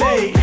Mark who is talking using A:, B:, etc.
A: made.